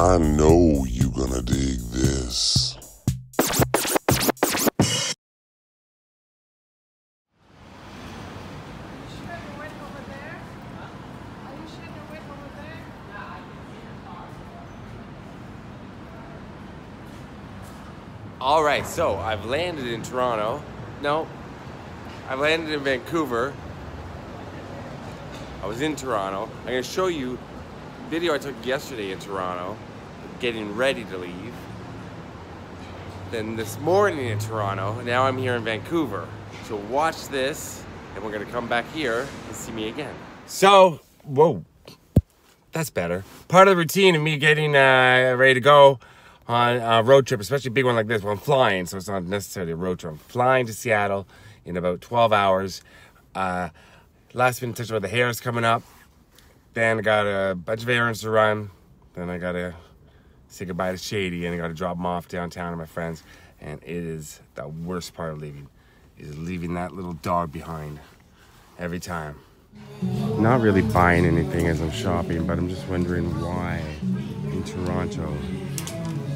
I know you're gonna dig this. All right, so I've landed in Toronto. No, I've landed in Vancouver. I was in Toronto. I'm gonna show you video I took yesterday in Toronto, getting ready to leave. Then this morning in Toronto, now I'm here in Vancouver. So watch this, and we're gonna come back here and see me again. So, whoa, that's better. Part of the routine of me getting uh, ready to go on a road trip, especially a big one like this. Well, I'm flying, so it's not necessarily a road trip. I'm flying to Seattle in about 12 hours. Uh, last minute touch about the hair is coming up. Then I got a bunch of errands to run. Then I gotta say goodbye to Shady, and I gotta drop him off downtown to my friends. And it is the worst part of leaving, is leaving that little dog behind every time. Not really buying anything as I'm shopping, but I'm just wondering why in Toronto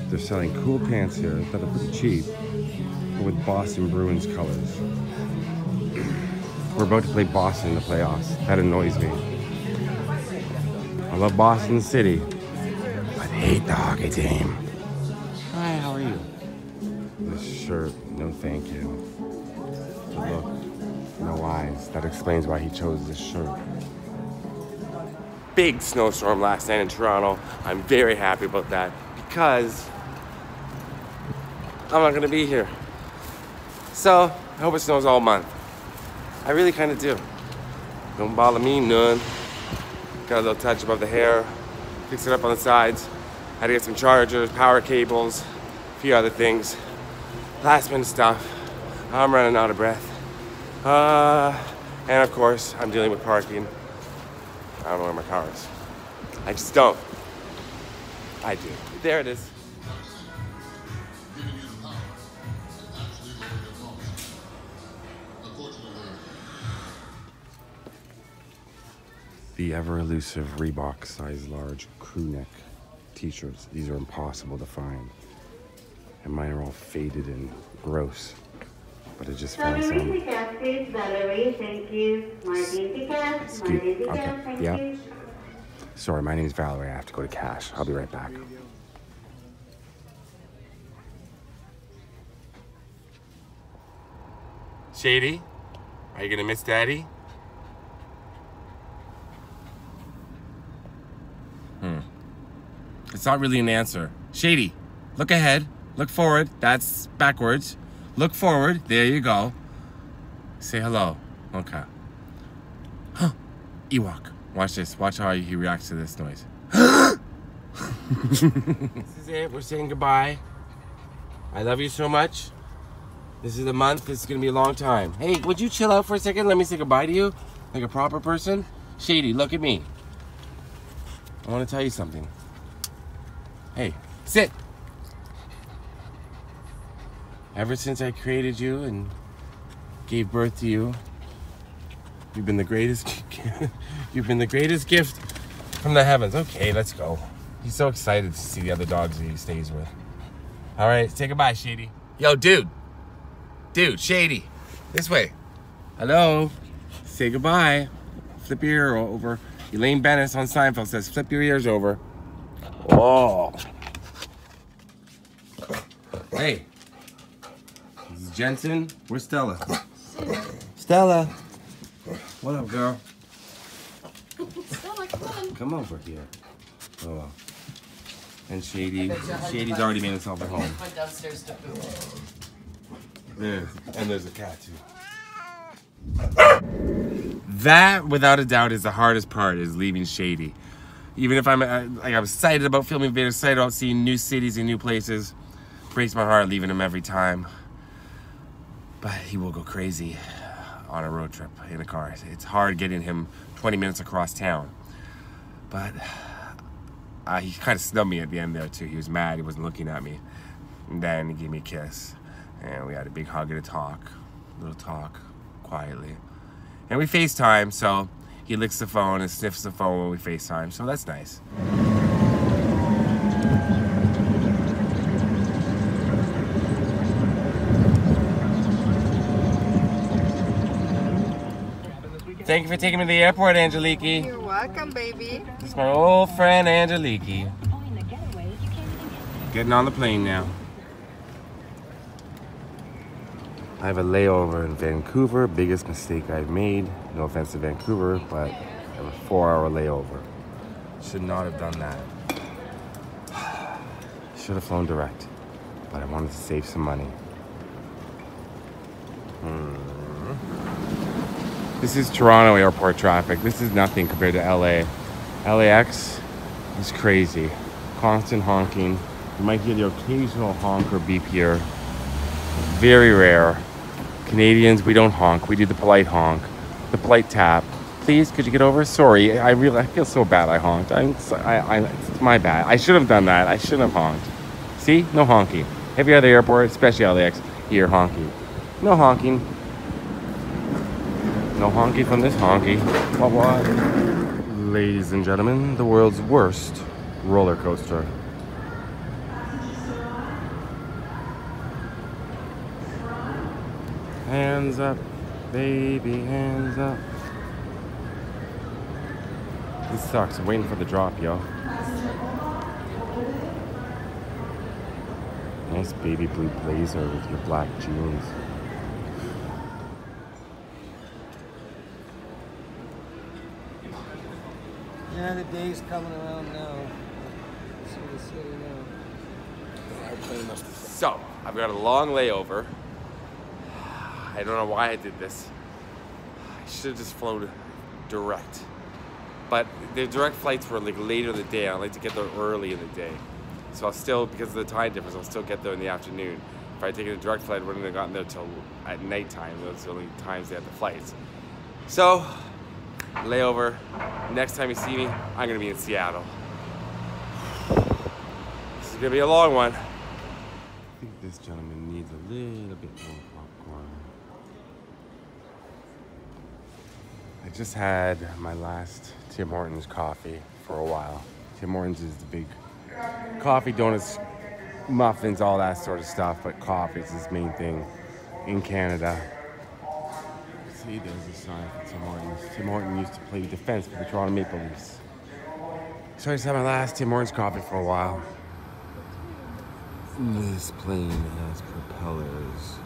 they're selling cool pants here that are pretty cheap with Boston Bruins colors. We're about to play Boston in the playoffs. That annoys me. I love Boston City, but hate the hockey team. Hi, how are you? This shirt, no thank you. The look, no eyes. That explains why he chose this shirt. Big snowstorm last night in Toronto. I'm very happy about that because I'm not gonna be here. So, I hope it snows all month. I really kind of do. Don't bother me none. Got a little touch above the hair. Fix it up on the sides. Had to get some chargers, power cables, a few other things. Last minute stuff. I'm running out of breath. Uh, and of course, I'm dealing with parking. I don't know where my car is. I just don't. I do. There it is. The ever elusive Reebok size large crew neck t-shirts. These are impossible to find. And mine are all faded and gross. But I just found Valerie some. Ticket, please. Valerie, thank you. Martin Ticket, Martin Excuse- Ticket, okay, thank yeah. you. Sorry, my name's Valerie. I have to go to cash. I'll be right back. Shady, are you gonna miss Daddy? It's not really an answer. Shady, look ahead, look forward. That's backwards. Look forward. There you go. Say hello. Okay. Huh. Ewok. Watch this. Watch how he reacts to this noise. this is it. We're saying goodbye. I love you so much. This is the month. This is gonna be a long time. Hey, would you chill out for a second? Let me say goodbye to you, like a proper person. Shady, look at me. I want to tell you something. Hey, sit. Ever since I created you and gave birth to you, you've been the greatest. you've been the greatest gift from the heavens. Okay, let's go. He's so excited to see the other dogs that he stays with. All right, say goodbye, Shady. Yo, dude. Dude, Shady. This way. Hello. Say goodbye. Flip your ear over. Elaine Benes on Seinfeld says, flip your ears over. Oh. Hey. This is Jensen. Where's Stella? Stella. What up, girl? Stella, come on. Come over here. Oh. And Shady. Shady's already made himself at home. Went downstairs to poop. There, and there's a cat too. That, without a doubt, is the hardest part: is leaving Shady. Even if I'm uh, like I'm excited about filming videos, excited about seeing new cities and new places, breaks my heart leaving him every time. But he will go crazy on a road trip in a car. It's hard getting him 20 minutes across town. But uh, he kind of snubbed me at the end there too. He was mad. He wasn't looking at me. And then he gave me a kiss, and we had a big hug and a talk, little talk, quietly. And we FaceTime, so he licks the phone and sniffs the phone when we FaceTime, so that's nice. Thank you for taking me to the airport, Angeliki. You're welcome, baby. It's my old friend, Angeliki. Getting on the plane now. I have a layover in Vancouver. Biggest mistake I've made. No offense to Vancouver, but I have a four-hour layover. Should not have done that. Should have flown direct, but I wanted to save some money. Hmm. This is Toronto airport traffic. This is nothing compared to LA. LAX is crazy. Constant honking. You might hear the occasional honk or beep here. Very rare. Canadians, we don't honk. We do the polite honk, the polite tap. Please, could you get over? Sorry, I really, I feel so bad. I honked. I'm, I, I, it's my bad. I should have done that. I shouldn't have honked. See, no honking. Every other airport, especially LAX, here honking. No honking. No honky from this honky. What? Ladies and gentlemen, the world's worst roller coaster. Hands up, baby, hands up. This sucks. I'm waiting for the drop, yo. Nice baby blue blazer with your black jeans. Yeah, the day's coming around now. See the city now. Our plane must have So, I've got a long layover. I don't know why I did this. I should have just flown direct. But the direct flights were like later in the day. I like to get there early in the day. So I'll still, because of the time difference, I'll still get there in the afternoon. If I take a direct flight, I wouldn't have gotten there till at nighttime. Those are the only times they have the flights. So, layover. Next time you see me, I'm gonna be in Seattle. This is gonna be a long one. I think this gentleman needs a little bit more popcorn. I just had my last Tim Hortons coffee for a while. Tim Hortons is the big coffee, donuts, muffins, all that sort of stuff, but coffee is his main thing in Canada. See, there's a sign for Tim Hortons. Tim Horton used to play defense for the Toronto Maple Leafs. So I just had my last Tim Hortons coffee for a while. This plane has propellers.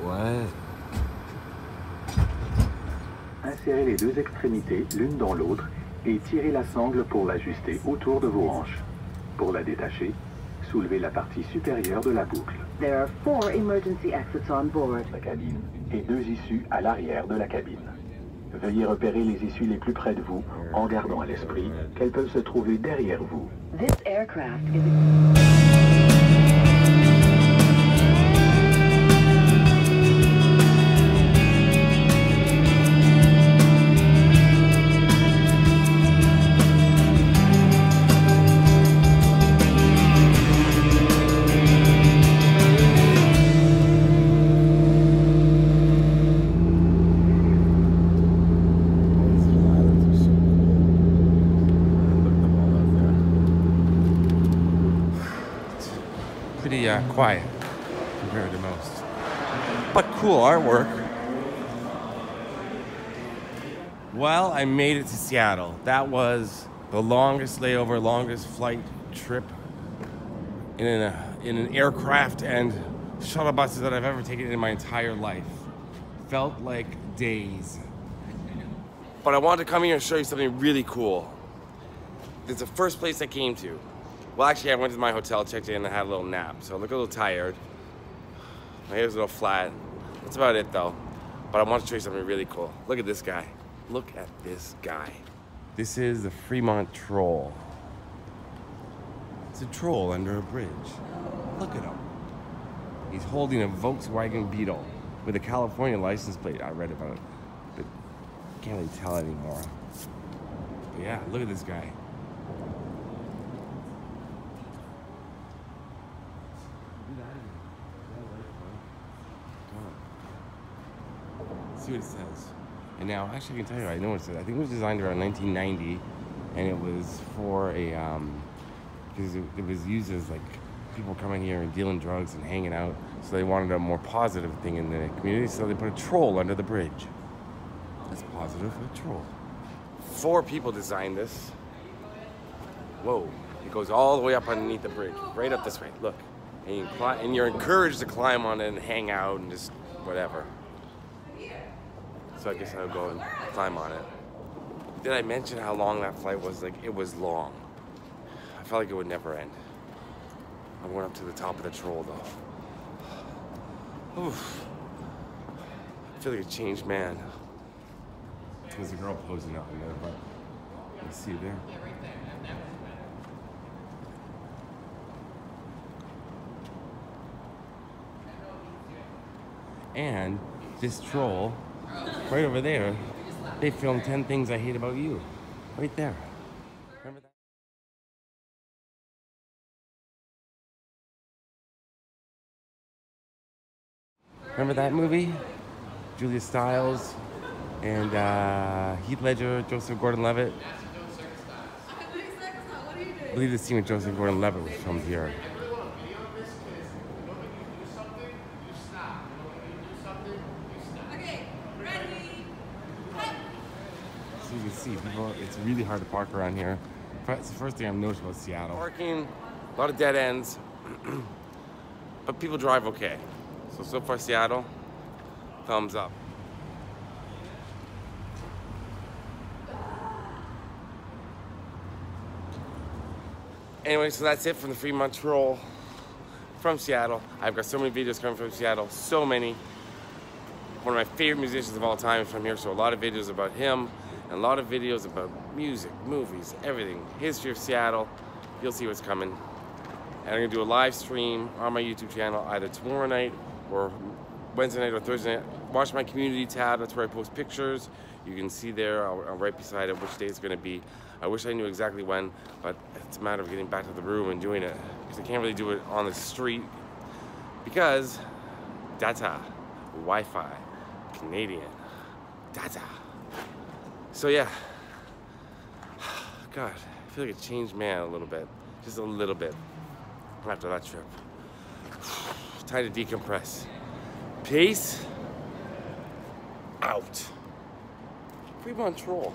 What? Insérez les deux extrémités l'une dans l'autre et tirez la sangle pour l'ajuster autour de vos hanches. Pour la détacher, soulevez la partie supérieure de la boucle. There are four emergency exits on board. La cabine et deux issues à l'arrière de la cabine. Veuillez repérer les issues les plus près de vous en gardant à l'esprit qu'elles peuvent se trouver derrière vous. This aircraft is quiet compared to most. But cool artwork. Well, I made it to Seattle. That was the longest layover, longest flight trip in an, uh, in an aircraft and shuttle buses that I've ever taken in my entire life. Felt like days. But I wanted to come here and show you something really cool. It's the first place I came to. Well, actually, I went to my hotel, checked in, and had a little nap. So I look a little tired. My hair's a little flat. That's about it, though. But I want to show you something really cool. Look at this guy. Look at this guy. This is the Fremont Troll. It's a troll under a bridge. Look at him. He's holding a Volkswagen Beetle with a California license plate. I read about it, but can't really tell anymore. But yeah, look at this guy. See what it says. And now, actually, I can tell you, I know what it says. I think it was designed around 1990, and it was for a, um, because it, it was used as like people coming here and dealing drugs and hanging out. So they wanted a more positive thing in the community, so they put a troll under the bridge. That's positive. A troll. Four people designed this. Whoa. It goes all the way up underneath the bridge. Right up this way. Look. And, you and you're encouraged to climb on it and hang out and just whatever. So I guess I'll go and climb on it. Did I mention how long that flight was? Like, it was long. I felt like it would never end. I went up to the top of the troll though. Oof. I feel like a changed man. There's a girl posing out there, but you see her there. And this troll, right over there, they filmed 10 things I hate about you. Right there. Remember that? Remember that movie? Julia Stiles and uh, Heath Ledger, Joseph Gordon-Levitt. I believe the scene with Joseph Gordon-Levitt was filmed here. So you can see, people, it's really hard to park around here. It's the first thing I've noticed about Seattle. Parking, a lot of dead ends, but people drive okay. So, so far Seattle, thumbs up. Anyway, so that's it from the Fremont Troll from Seattle. I've got so many videos coming from Seattle, so many. One of my favorite musicians of all time is from here, so a lot of videos about him, and a lot of videos about music, movies, everything. History of Seattle. You'll see what's coming. And I'm gonna do a live stream on my YouTube channel either tomorrow night or Wednesday night or Thursday night. Watch my community tab, that's where I post pictures. You can see there, I'll, I'll right beside it, which day it's gonna be. I wish I knew exactly when, but it's a matter of getting back to the room and doing it. Because I can't really do it on the street because data, Wi-Fi, Canadian, data. So yeah, God, I feel like a changed man a little bit, just a little bit after that trip. Time to decompress. Peace out. Fremont Troll.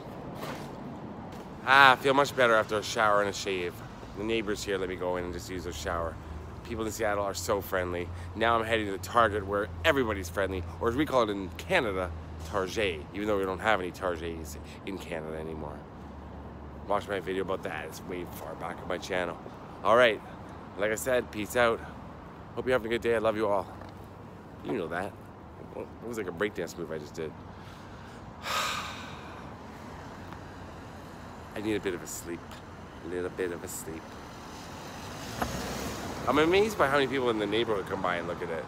Ah, I feel much better after a shower and a shave. The neighbors here let me go in and just use a shower. People in Seattle are so friendly. Now I'm heading to Target where everybody's friendly, or as we call it in Canada, Target, even though we don't have any Targets in Canada anymore. Watch my video about that. It's way far back on my channel. All right, like I said, peace out. Hope you're having a good day. I love you all. You know that. It was like a breakdance move I just did. I need a bit of a sleep. A little bit of a sleep. I'm amazed by how many people in the neighborhood come by and look at it.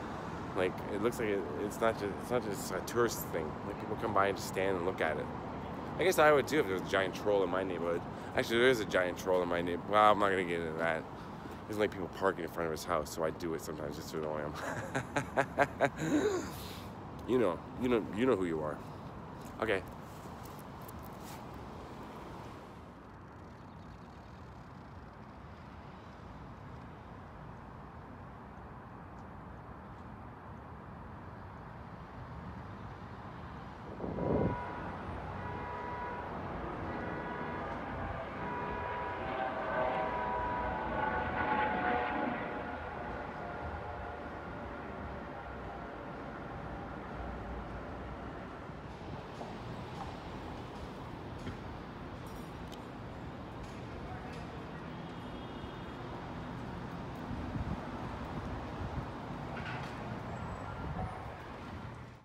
Like it looks like it, it's not just it's not just a tourist thing. Like people come by and just stand and look at it. I guess I would too if there was a giant troll in my neighborhood. Actually, there is a giant troll in my neighborhood. Well, I'm not gonna get into that. There's like people parking in front of his house, so I do it sometimes just to annoy him. you know, you know, you know who you are. Okay,